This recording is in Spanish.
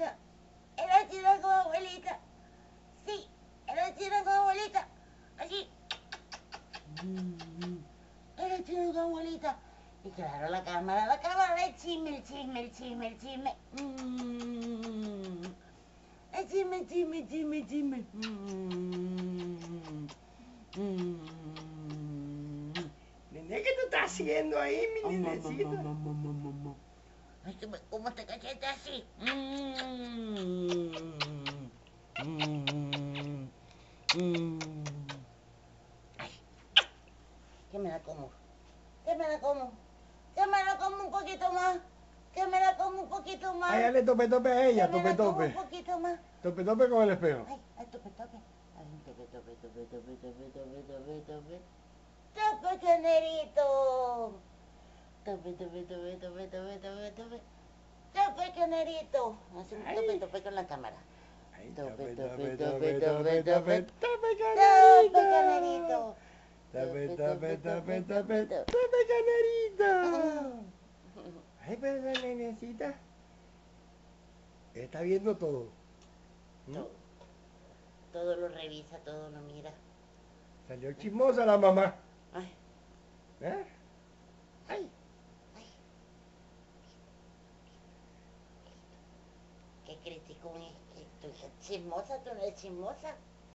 abuelita. Era chino como abuelita. Sí, era chino como abuelita. Así. Era chino como abuelita. Y claro, la cámara, la cámara, el chisme, el chisme, el chisme, el chisme. Mm. El chisme, el chisme, el chisme, el chisme. Mm. Mm. ¿Qué tú estás haciendo ahí, mi oh. Ay, que me- ¿Cómo te cachete así? Mm. Mm. Mm. Ay. Que me la como. Que me la como. Que me la como un poquito más. Que me la como un poquito más. Ay, dale tope tope a ella, tope como tope. un poquito más. Tope tope con el espejo. Ay, ay, tope, tope. Ay, tope, tope, tope, tope, tope, tope, tope, tope. Tope, canerito. Tope, tope, tope, tope, tope, tope, un Ay. tope, tope con la cámara. Tope, tope tope, tope tope, tope, tope tope tope tope. tope Tope, canerito. Ay, pero la nenecita está viendo todo. ¿Mm? Todo. Todo lo revisa, todo lo mira. Salió chismosa la mamá. Ay, ¿Eh? criticó un esto, chismosa, tú no eres chismosa.